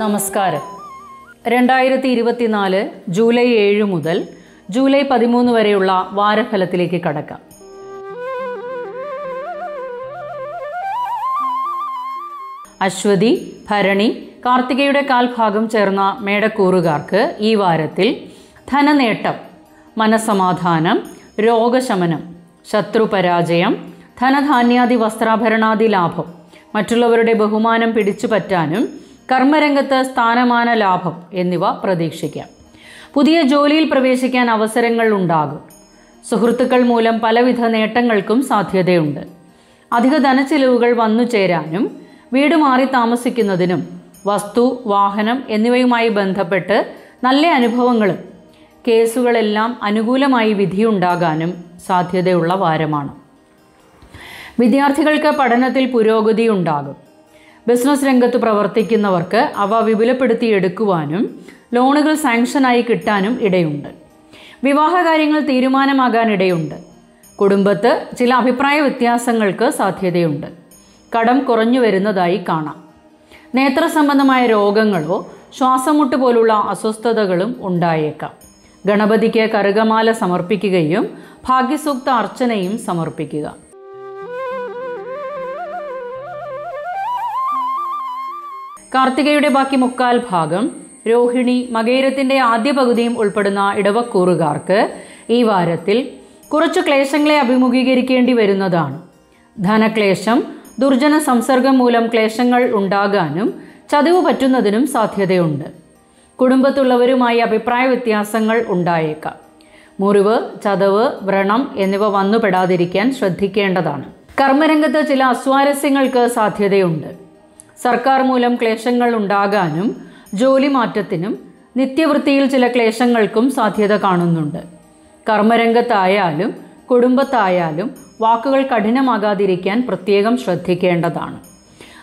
നമസ്കാരം. രണ്ടായിരത്തി ഇരുപത്തിനാല് ജൂലൈ ഏഴ് മുതൽ ജൂലൈ പതിമൂന്ന് വരെയുള്ള വാരഫലത്തിലേക്ക് കടക്കാം. അശ്വതി ഭരണി കാർത്തികയുടെ കാൽഭാഗം ചേർന്ന മേടക്കൂറുകാർക്ക് ഈ വാരത്തിൽ ധനനേട്ടം മനസമാധാനം രോഗശമനം ശത്രുപരാജയം ധനധാന്യാദി വസ്ത്രാഭരണാദി ലാഭം മറ്റുള്ളവരുടെ ബഹുമാനം പിടിച്ചുപറ്റാനും കർമ്മരംഗത്ത് സ്ഥാനമാന ലാഭം എന്നിവ പ്രതീക്ഷിക്കാം. പുതിയ ജോലിയിൽ പ്രവേശിക്കാൻ അവസരങ്ങൾ ഉണ്ടാകും. സുഹൃത്തുക്കൾ മൂലം പലവിധ നേട്ടങ്ങൾക്കും സാധ്യതയുണ്ട്. അധിക ധനച്ചിലവുകൾ വന്നു ചേരാനും വീട് മാറി താമസിക്കുന്നതിനും വസ്തു വാഹനം എന്നിവയുമായി ബന്ധപ്പെട്ട് നല്ല അനുഭവങ്ങളും കേസുകളെല്ലാം അനുകൂലമായി വിധിയുണ്ടാകാനും സാധ്യതയുള്ള വാരമാണ്. വിദ്യാർത്ഥികൾക്ക് പഠനത്തിൽ പുരോഗതി ഉണ്ടാകും ബിസിനസ് രംഗത്ത് പ്രവർത്തിക്കുന്നവർക്ക് അവ വിപുലപ്പെടുത്തിയെടുക്കുവാനും ലോണുകൾ സാങ്ഷനായി കിട്ടാനും ഇടയുണ്ട്. വിവാഹകാര്യങ്ങൾ തീരുമാനമാകാൻ ഇടയുണ്ട് കുടുംബത്ത് ചില അഭിപ്രായ വ്യത്യാസങ്ങൾക്ക് സാധ്യതയുണ്ട്. കടം കുറഞ്ഞു വരുന്നതായി കാണാം. നേത്ര സംബന്ധമായ രോഗങ്ങളോ ശ്വാസമുട്ട് പോലുള്ള അസ്വസ്ഥതകളും ഉണ്ടായേക്കാം. ഗണപതിക്ക് കറുകമാല സമർപ്പിക്കുകയും ഭാഗ്യസൂക്ത അർച്ചനയും സമർപ്പിക്കുക. കാർത്തികയുടെ ബാക്കി മുക്കാൽ ഭാഗം രോഹിണി മകേരത്തിന്റെ ആദ്യ പകുതിയും ഉൾപ്പെടുന്ന ഇടവക്കൂറുകാർക്ക് ഈ വാരത്തിൽ കുറച്ചു ക്ലേശങ്ങളെ അഭിമുഖീകരിക്കേണ്ടി വരുന്നതാണ്. ധനക്ലേശം ദുർജന സംസർഗം മൂലം ക്ലേശങ്ങൾ ഉണ്ടാകാനും ചതിവ് പറ്റുന്നതിനും സാധ്യതയുണ്ട്. കുടുംബത്തുള്ളവരുമായി അഭിപ്രായ വ്യത്യാസങ്ങൾ ഉണ്ടായേക്കാം. മുറിവ് ചതവ് വ്രണം എന്നിവ വന്നുപെടാതിരിക്കാൻ ശ്രദ്ധിക്കേണ്ടതാണ്. കർമ്മരംഗത്ത് ചില അസ്വാരസ്യങ്ങൾക്ക് സാധ്യതയുണ്ട്. സർക്കാർ മൂലം ക്ലേശങ്ങൾ ഉണ്ടാകാനും ജോലി മാറ്റത്തിനും നിത്യവൃത്തിയിൽ ചില ക്ലേശങ്ങൾക്കും സാധ്യത കാണുന്നുണ്ട്. കർമ്മരംഗത്തായാലും കുടുംബത്തായാലും വാക്കുകൾ കഠിനമാകാതിരിക്കാൻ പ്രത്യേകം ശ്രദ്ധിക്കേണ്ടതാണ്.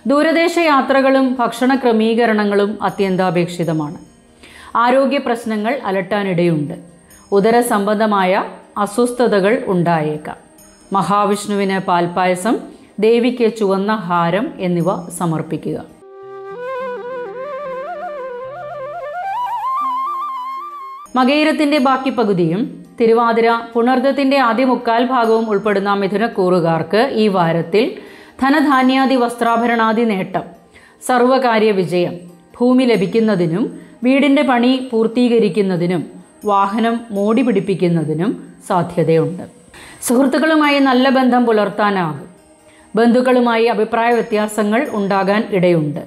ദൂരദേശ യാത്രകളും ഭക്ഷണ ക്രമീകരണങ്ങളും അത്യന്താപേക്ഷിതമാണ്. ആരോഗ്യ പ്രശ്നങ്ങൾ അലട്ടാനിടയുണ്ട്. ഉദര സംബന്ധമായ അസ്വസ്ഥതകൾ ഉണ്ടായേക്കാം. മഹാവിഷ്ണുവിന് പാൽപ്പായസം ദേവിക്ക് ചുവന്ന ഹാരം എന്നിവ സമർപ്പിക്കുക. മകയിരത്തിന്റെ ബാക്കി പകുതിയും തിരുവാതിര പുണർദത്തിന്റെ ആദ്യ മുക്കാൽ ഭാഗവും ഉൾപ്പെടുന്ന മിഥുനക്കൂറുകാർക്ക് ഈ വാരത്തിൽ ധനധാന്യാദി വസ്ത്രാഭരണാദി നേട്ടം സർവകാര്യ വിജയം ഭൂമി ലഭിക്കുന്നതിനും വീടിന്റെ പണി പൂർത്തീകരിക്കുന്നതിനും വാഹനം മോടി പിടിപ്പിക്കുന്നതിനും സാധ്യതയുണ്ട്. സുഹൃത്തുക്കളുമായി നല്ല ബന്ധം പുലർത്താനാകും. ബന്ധുക്കളുമായി അഭിപ്രായ വ്യത്യാസങ്ങൾ ഉണ്ടാകാൻ ഇടയുണ്ട്.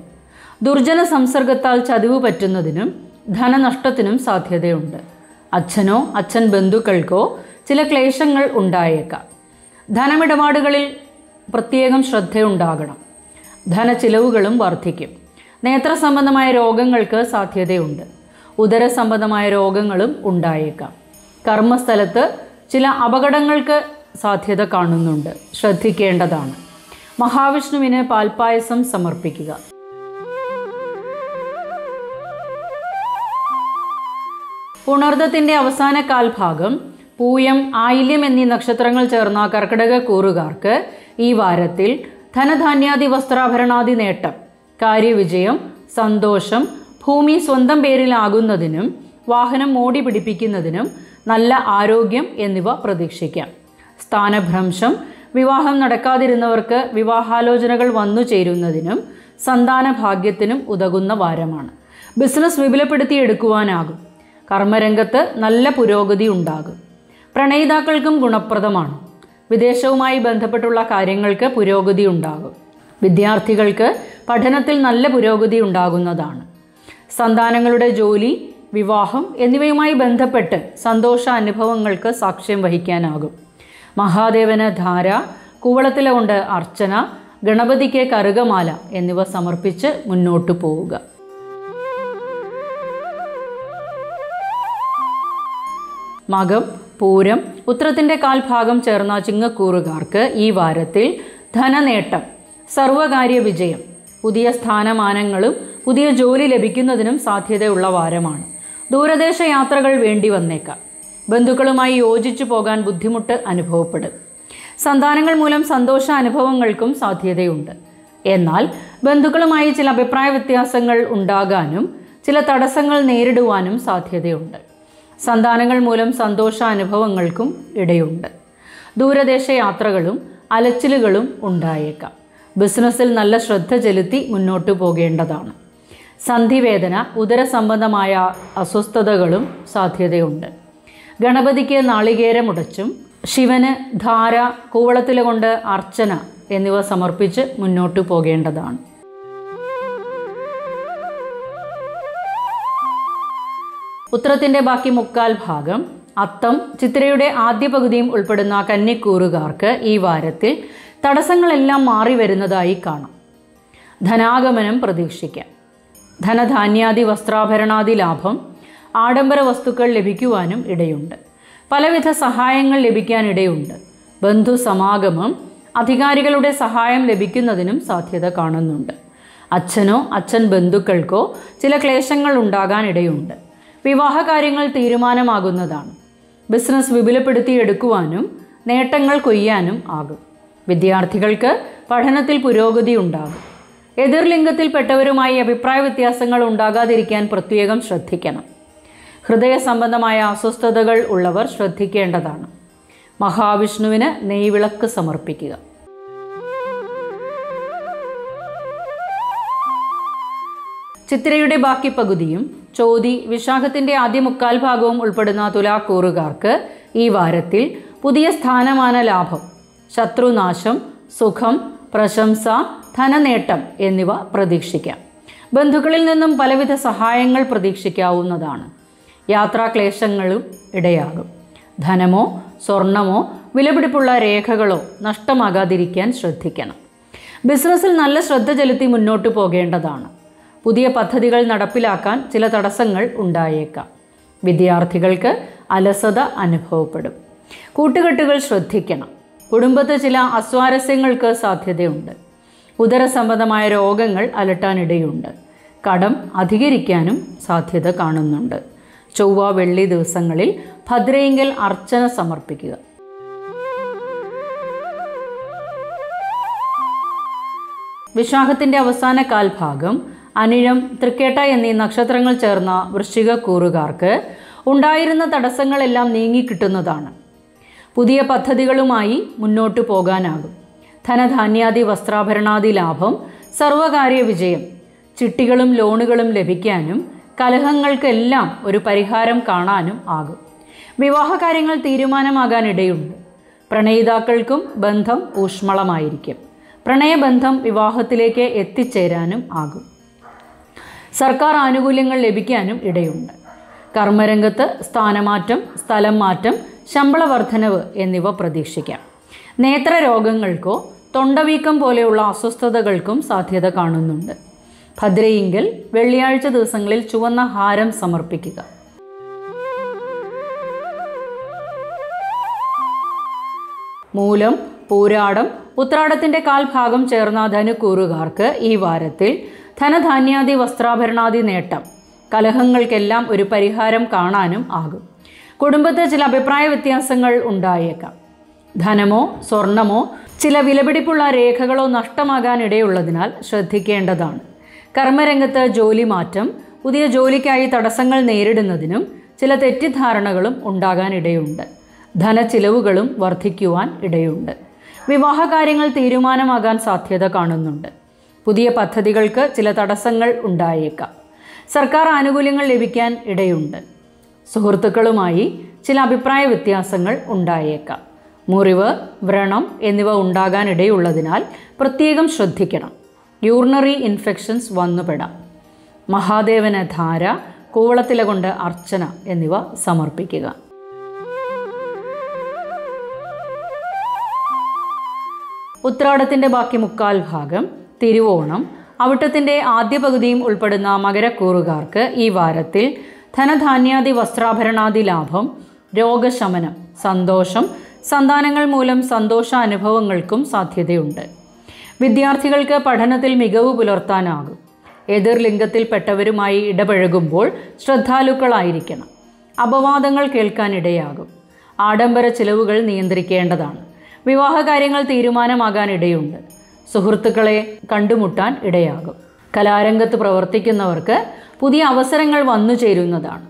ദുർജന സംസർഗത്താൽ ചതിവ് പറ്റുന്നതിനും ധനനഷ്ടത്തിനും സാധ്യതയുണ്ട്. അച്ഛനോ അച്ഛൻ ബന്ധുക്കൾക്കോ ചില ക്ലേശങ്ങൾ ഉണ്ടായേക്കാം. ധനമിടപാടുകളിൽ പ്രത്യേകം ശ്രദ്ധയുണ്ടാകണം. ധനച്ചിലവുകളും വർദ്ധിക്കും. നേത്ര സംബന്ധമായ രോഗങ്ങൾക്ക് സാധ്യതയുണ്ട്. ഉദര സംബന്ധമായ രോഗങ്ങളും ഉണ്ടായേക്കാം. കർമ്മസ്ഥലത്ത് ചില അപകടങ്ങൾക്ക് സാധ്യത കാണുന്നുണ്ട്. ശ്രദ്ധിക്കേണ്ടതാണ്. മഹാവിഷ്ണുവിന് പാൽപ്പായസം സമർപ്പിക്കുക. പുണർദ്ദത്തിന്റെ അവസാന കാൽഭാഗം പൂയം ആയില്യം എന്നീ നക്ഷത്രങ്ങൾ ചേർന്ന കർക്കിടക കൂറുകാർക്ക് ഈ വാരത്തിൽ ധനധാന്യാദി വസ്ത്രാഭരണാദി നേട്ടം കാര്യവിജയം സന്തോഷം ഭൂമി സ്വന്തം പേരിലാകുന്നതിനും വാഹനം മോടി പിടിപ്പിക്കുന്നതിനും നല്ല ആരോഗ്യം എന്നിവ പ്രതീക്ഷിക്കാം. സ്ഥാനഭ്രംശം വിവാഹം നടക്കാതിരുന്നവർക്ക് വിവാഹാലോചനകൾ വന്നു ചേരുന്നതിനും സന്താന ഭാഗ്യത്തിനും ഉതകുന്ന വാരമാണ്. ബിസിനസ് വിപുലപ്പെടുത്തിയെടുക്കുവാനാകും കർമ്മരംഗത്ത് നല്ല പുരോഗതി ഉണ്ടാകും. പ്രണയിതാക്കൾക്കും ഗുണപ്രദമാണ്. വിദേശവുമായി ബന്ധപ്പെട്ടുള്ള കാര്യങ്ങൾക്ക് പുരോഗതി ഉണ്ടാകും. വിദ്യാർത്ഥികൾക്ക് പഠനത്തിൽ നല്ല പുരോഗതി ഉണ്ടാകുന്നതാണ്. സന്താനങ്ങളുടെ ജോലി വിവാഹം എന്നിവയുമായി ബന്ധപ്പെട്ട് സന്തോഷ അനുഭവങ്ങൾക്ക് സാക്ഷ്യം വഹിക്കാനാകും. മഹാദേവന് ധാര കൂവളത്തില കൊണ്ട് അർച്ചന ഗണപതിക്ക് കറുകമാല എന്നിവ സമർപ്പിച്ച് മുന്നോട്ട് പോവുക. മകം പൂരം ഉത്രത്തിന്റെ കാൽഭാഗം ചേർന്ന ചിങ്ങക്കൂറുകാർക്ക് ഈ വാരത്തിൽ ധനനേട്ടം സർവകാര്യ വിജയം പുതിയ സ്ഥാനമാനങ്ങളും പുതിയ ജോലി ലഭിക്കുന്നതിനും സാധ്യതയുള്ള വാരമാണ്. ദൂരദേശ യാത്രകൾ വേണ്ടി വന്നേക്കാം. ബന്ധുക്കളുമായി യോജിച്ചു പോകാൻ ബുദ്ധിമുട്ട് അനുഭവപ്പെടും. സന്താനങ്ങൾ മൂലം സന്തോഷ അനുഭവങ്ങൾക്കും സാധ്യതയുണ്ട്. എന്നാൽ ബന്ധുക്കളുമായി ചില അഭിപ്രായ വ്യത്യാസങ്ങൾ ഉണ്ടാകാനും ചില തടസ്സങ്ങൾ നേരിടുവാനും സാധ്യതയുണ്ട്. സന്താനങ്ങൾ മൂലം സന്തോഷ അനുഭവങ്ങൾക്കും ഇടയുണ്ട്. ദൂരദേശ യാത്രകളും അലച്ചിലുകളും ഉണ്ടായേക്കാം. ബിസിനസ്സിൽ നല്ല ശ്രദ്ധ ചെലുത്തി മുന്നോട്ടു പോകേണ്ടതാണ്. സന്ധിവേദന ഉദരസംബന്ധമായ അസ്വസ്ഥതകളും സാധ്യതയുണ്ട്. ഗണപതിക്ക് നാളികേരമുടച്ചും ശിവന് ധാര കൂവളത്തില കൊണ്ട് അർച്ചന എന്നിവ സമർപ്പിച്ച് മുന്നോട്ടു പോകേണ്ടതാണ്. ഉത്തരത്തിന്റെ ബാക്കി മുക്കാൽ ഭാഗം അത്തം ചിത്രയുടെ ആദ്യ പകുതിയും ഉൾപ്പെടുന്ന കന്നിക്കൂറുകാർക്ക് ഈ വാരത്തിൽ തടസ്സങ്ങളെല്ലാം മാറി വരുന്നതായി കാണാം. ധനാഗമനം പ്രതീക്ഷിക്കാം. ധനധാന്യാദി വസ്ത്രാഭരണാദി ലാഭം ആഡംബര വസ്തുക്കൾ ലഭിക്കുവാനും ഇടയുണ്ട്. പലവിധ സഹായങ്ങൾ ലഭിക്കാനിടയുണ്ട്. ബന്ധു സമാഗമം അധികാരികളുടെ സഹായം ലഭിക്കുന്നതിനും സാധ്യത കാണുന്നുണ്ട്. അച്ഛനോ അച്ഛൻ ബന്ധുക്കൾക്കോ ചില ക്ലേശങ്ങൾ ഉണ്ടാകാനിടയുണ്ട്. വിവാഹ കാര്യങ്ങൾ തീരുമാനമാകുന്നതാണ്. ബിസിനസ് വിപുലപ്പെടുത്തിയെടുക്കുവാനും നേട്ടങ്ങൾ കൊയ്യാനും ആകും. വിദ്യാർത്ഥികൾക്ക് പഠനത്തിൽ പുരോഗതി ഉണ്ടാകും. എതിർലിംഗത്തിൽപ്പെട്ടവരുമായി അഭിപ്രായ വ്യത്യാസങ്ങൾ ഉണ്ടാകാതിരിക്കാൻ പ്രത്യേകം ശ്രദ്ധിക്കണം. ഹൃദയ സംബന്ധമായ അസ്വസ്ഥതകൾ ഉള്ളവർ ശ്രദ്ധിക്കേണ്ടതാണ്. മഹാവിഷ്ണുവിന് നെയ്വിളക്ക് സമർപ്പിക്കുക. ചിത്രയുടെ ബാക്കി പകുതിയും ചോതി വിശാഖത്തിന്റെ ആദ്യ മുക്കാൽ ഭാഗവും ഉൾപ്പെടുന്ന തുലാക്കൂറുകാർക്ക് ഈ വാരത്തിൽ പുതിയ സ്ഥാനമാന ലാഭം. ശത്രുനാശം സുഖം പ്രശംസ ധനനേട്ടം എന്നിവ പ്രതീക്ഷിക്കാം. ബന്ധുക്കളിൽ നിന്നും പലവിധ സഹായങ്ങൾ പ്രതീക്ഷിക്കാവുന്നതാണ്. യാത്രാക്ലേശങ്ങളും ഇടയാകും. ധനമോ സ്വർണമോ വിലപിടിപ്പുള്ള രേഖകളോ നഷ്ടമാകാതിരിക്കാൻ ശ്രദ്ധിക്കണം. ബിസിനസ്സിൽ നല്ല ശ്രദ്ധ ചെലുത്തി മുന്നോട്ട് പോകേണ്ടതാണ്. പുതിയ പദ്ധതികൾ നടപ്പിലാക്കാൻ ചില തടസ്സങ്ങൾ ഉണ്ടായേക്കാം. വിദ്യാർത്ഥികൾക്ക് അലസത അനുഭവപ്പെടും. കൂട്ടുകെട്ടുകൾ ശ്രദ്ധിക്കണം. കുടുംബത്ത് ചില അസ്വാരസ്യങ്ങൾക്ക് സാധ്യതയുണ്ട്. ഉദരസംബന്ധമായ രോഗങ്ങൾ അലട്ടാനിടയുണ്ട്. കടം അധികരിക്കാനും സാധ്യത കാണുന്നുണ്ട്. ചൊവ്വ വെള്ളി ദിവസങ്ങളിൽ ഭദ്രയെങ്കിൽ അർച്ചന സമർപ്പിക്കുക. വിശാഖത്തിന്റെ അവസാന കാൽഭാഗം അനിഴം തൃക്കേട്ട എന്നീ നക്ഷത്രങ്ങൾ ചേർന്ന വൃശ്ചിക കൂറുകാർക്ക് ഉണ്ടായിരുന്ന തടസ്സങ്ങളെല്ലാം നീങ്ങിക്കിട്ടുന്നതാണ് പുതിയ പദ്ധതികളുമായി മുന്നോട്ടു പോകാനാകും. ധനധാന്യാദി വസ്ത്രാഭരണാദി ലാഭം സർവകാര്യ വിജയം ചിട്ടികളും ലോണുകളും ലഭിക്കാനും കലഹങ്ങൾക്കെല്ലാം ഒരു പരിഹാരം കാണാനും ആകും. വിവാഹകാര്യങ്ങൾ തീരുമാനമാകാനിടയുണ്ട്. പ്രണയിതാക്കൾക്കും ബന്ധം ഊഷ്മളമായിരിക്കും. പ്രണയബന്ധം വിവാഹത്തിലേക്ക് എത്തിച്ചേരാനും ആകും. സർക്കാർ ആനുകൂല്യങ്ങൾ ലഭിക്കാനും ഇടയുണ്ട്. കർമ്മരംഗത്ത് സ്ഥാനമാറ്റം സ്ഥലം മാറ്റം ശമ്പള വർധനവ് എന്നിവ പ്രതീക്ഷിക്കാം. നേത്രരോഗങ്ങൾക്കോ തൊണ്ടവീക്കം പോലെയുള്ള അസ്വസ്ഥതകൾക്കും സാധ്യത കാണുന്നുണ്ട്. ഭദ്രയിങ്കൽ വെള്ളിയാഴ്ച ദിവസങ്ങളിൽ ചുവന്ന ഹാരം സമർപ്പിക്കുക. മൂലം പൂരാടം ഉത്രാടത്തിന്റെ കാൽഭാഗം ചേർന്ന ധനുക്കൂറുകാർക്ക് ഈ വാരത്തിൽ ധനധാന്യാദി വസ്ത്രാഭരണാദി നേട്ടം. കലഹങ്ങൾക്കെല്ലാം ഒരു പരിഹാരം കാണാനും ആകും. കുടുംബത്തിൽ ചില അഭിപ്രായ വ്യത്യാസങ്ങൾ ഉണ്ടായേക്കാം. ധനമോ സ്വർണമോ ചില വിലപിടിപ്പുള്ള രേഖകളോ നഷ്ടമാകാനിടയുള്ളതിനാൽ ശ്രദ്ധിക്കേണ്ടതാണ്. കർമ്മരംഗത്ത് ജോലി മാറ്റം പുതിയ ജോലിക്കായി തടസ്സങ്ങൾ നേരിടുന്നതിനും ചില തെറ്റിദ്ധാരണകളും ഉണ്ടാകാനിടയുണ്ട്. ധനച്ചിലവുകളും വർദ്ധിക്കുവാൻ ഇടയുണ്ട്. വിവാഹകാര്യങ്ങൾ തീരുമാനമാകാൻ സാധ്യത കാണുന്നുണ്ട്. പുതിയ പദ്ധതികൾക്ക് ചില തടസ്സങ്ങൾ ഉണ്ടായേക്കാം. സർക്കാർ ആനുകൂല്യങ്ങൾ ലഭിക്കാൻ ഇടയുണ്ട്. സുഹൃത്തുക്കളുമായി ചില അഭിപ്രായ വ്യത്യാസങ്ങൾ ഉണ്ടായേക്കാം. മുറിവ് വ്രണം എന്നിവ ഉണ്ടാകാനിടയുള്ളതിനാൽ പ്രത്യേകം ശ്രദ്ധിക്കണം. യൂറിനറി ഇൻഫെക്ഷൻസ് വന്നുപെടാം. മഹാദേവന് ധാര കൂവളത്തില കൊണ്ട് അർച്ചന എന്നിവ സമർപ്പിക്കുക. ഉത്രാടത്തിന്റെ ബാക്കി മുക്കാൽ ഭാഗം തിരുവോണം. അവിട്ടത്തിന്റെ ആദ്യ പകുതിയും ഉൾപ്പെടുന്ന മകരക്കൂറുകാർക്ക് ഈ വാരത്തിൽ ധനധാന്യാദി വസ്ത്രാഭരണാദി ലാഭം രോഗശമനം സന്തോഷം സന്താനങ്ങൾ മൂലം സന്തോഷാനുഭവങ്ങൾക്കും സാധ്യതയുണ്ട്. വിദ്യാർത്ഥികൾക്ക് പഠനത്തിൽ മികവ് പുലർത്താനാകും. എതിർ ലിംഗത്തിൽപ്പെട്ടവരുമായി ഇടപഴകുമ്പോൾ ശ്രദ്ധാലുക്കളായിരിക്കണം. അപവാദങ്ങൾ കേൾക്കാനിടയാകും. ആഡംബര ചിലവുകൾ നിയന്ത്രിക്കേണ്ടതാണ്. വിവാഹകാര്യങ്ങൾ തീരുമാനമാകാനിടയുണ്ട്. സുഹൃത്തുക്കളെ കണ്ടുമുട്ടാൻ ഇടയാകും. കലാരംഗത്ത് പ്രവർത്തിക്കുന്നവർക്ക് പുതിയ അവസരങ്ങൾ വന്നു ചേരുന്നതാണ്.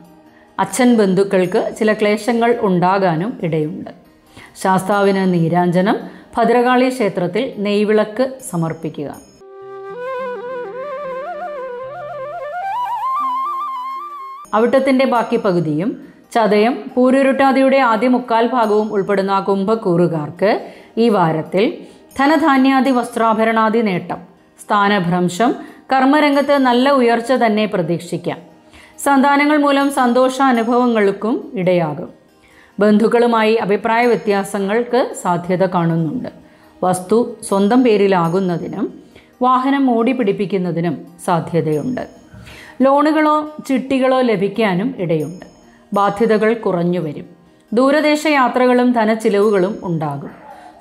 അച്ഛൻ ബന്ധുക്കൾക്ക് ചില ക്ലേശങ്ങൾ ഉണ്ടാകാനും ഇടയുണ്ട്. ശാസ്താവിന് നീരാഞ്ജനം ഭദ്രകാളി ക്ഷേത്രത്തിൽ നെയ്വിളക്ക് സമർപ്പിക്കുക. അവിട്ടത്തിന്റെ ബാക്കി പകുതിയും ചതയം പൂരുരുട്ടാതിയുടെ ആദ്യ മുക്കാൽ ഭാഗവും ഉൾപ്പെടുന്ന കുംഭക്കൂറുകാർക്ക് ഈ വാരത്തിൽ ധനധാന്യാദി വസ്ത്രാഭരണാദി നേട്ടം സ്ഥാനഭ്രംശം കർമ്മരംഗത്ത് നല്ല ഉയർച്ച തന്നെ പ്രതീക്ഷിക്കാം. സന്താനങ്ങൾ മൂലം സന്തോഷ അനുഭവങ്ങൾക്കും ഇടയാകും. ബന്ധുക്കളുമായി അഭിപ്രായ വ്യത്യാസങ്ങൾക്ക് സാധ്യത കാണുന്നുണ്ട്. വസ്തു സ്വന്തം പേരിലാകുന്നതിനും വാഹനം ഓടി പിടിപ്പിക്കുന്നതിനും സാധ്യതയുണ്ട്. ലോണുകളോ ചിട്ടികളോ ലഭിക്കാനും ഇടയുണ്ട്. ബാധ്യതകൾ കുറഞ്ഞു വരും. ദൂരദേശ യാത്രകളും ധനച്ചിലവുകളും ഉണ്ടാകും.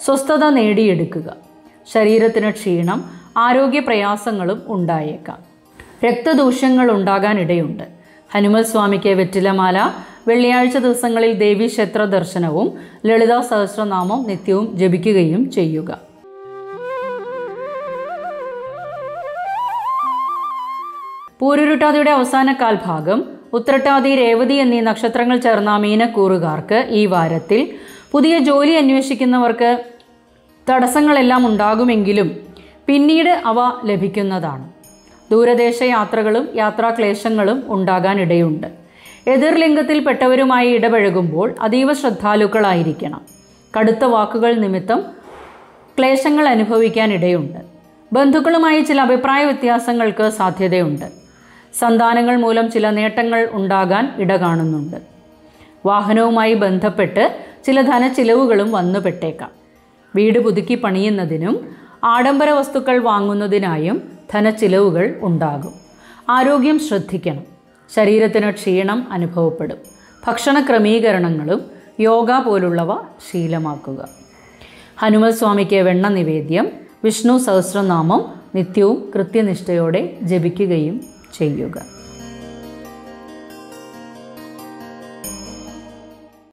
സ്വസ്ഥത നേടിയെടുക്കുക. ശരീരത്തിന് ക്ഷീണം ആരോഗ്യ പ്രയാസങ്ങളും ഉണ്ടായേക്കാം. രക്തദൂഷ്യങ്ങൾ ഉണ്ടാകാൻ ഇടയുണ്ട് ഹനുമൽ സ്വാമിക്ക് വെറ്റിലമാല വെള്ളിയാഴ്ച ദിവസങ്ങളിൽ ദേവി ക്ഷേത്ര ദർശനവും ലളിതാ സഹസ്രനാമം നിത്യവും ജപിക്കുകയും ചെയ്യുക. പൂരുരുട്ടാതിയുടെ അവസാന കാൽഭാഗം ഉത്രട്ടാതി രേവതി എന്നീ നക്ഷത്രങ്ങൾ ചേർന്ന മീനക്കൂറുകാർക്ക് ഈ വാരത്തിൽ പുതിയ ജോലി അന്വേഷിക്കുന്നവർക്ക് തടസ്സങ്ങളെല്ലാം ഉണ്ടാകുമെങ്കിലും പിന്നീട് അവ ലഭിക്കുന്നതാണ്. ദൂരദേശ യാത്രകളും യാത്രാക്ലേശങ്ങളും ഉണ്ടാകാനിടയുണ്ട്. എതിർലിംഗത്തിൽപ്പെട്ടവരുമായി ഇടപഴകുമ്പോൾ അതീവ ശ്രദ്ധാലുക്കളായിരിക്കണം. കടുത്ത വാക്കുകൾ നിമിത്തം ക്ലേശങ്ങൾ അനുഭവിക്കാനിടയുണ്ട്. ബന്ധുക്കളുമായി ചില അഭിപ്രായ വ്യത്യാസങ്ങൾക്ക് സാധ്യതയുണ്ട്. സന്താനങ്ങൾ മൂലം ചില നേട്ടങ്ങൾ ഉണ്ടാകാൻ ഇട കാണുന്നുണ്ട് വാഹനവുമായി ബന്ധപ്പെട്ട് ചില ധനച്ചിലവുകളും വന്നുപെട്ടേക്കാം. വീട് പുതുക്കി പണിയുന്നതിനും ആഡംബര വസ്തുക്കൾ വാങ്ങുന്നതിനായും ധനച്ചിലവുകൾ ഉണ്ടാകും. ആരോഗ്യം ശ്രദ്ധിക്കണം. ശരീരത്തിന് ക്ഷീണം അനുഭവപ്പെടും. ഭക്ഷണ ക്രമീകരണങ്ങളും യോഗ പോലുള്ളവ ശീലമാക്കുക. ഹനുമൽ സ്വാമിക്ക് വെണ്ണ നിവേദ്യം വിഷ്ണു സഹസ്രനാമം നിത്യവും കൃത്യനിഷ്ഠയോടെ ജപിക്കുകയും ചെയ്യുക.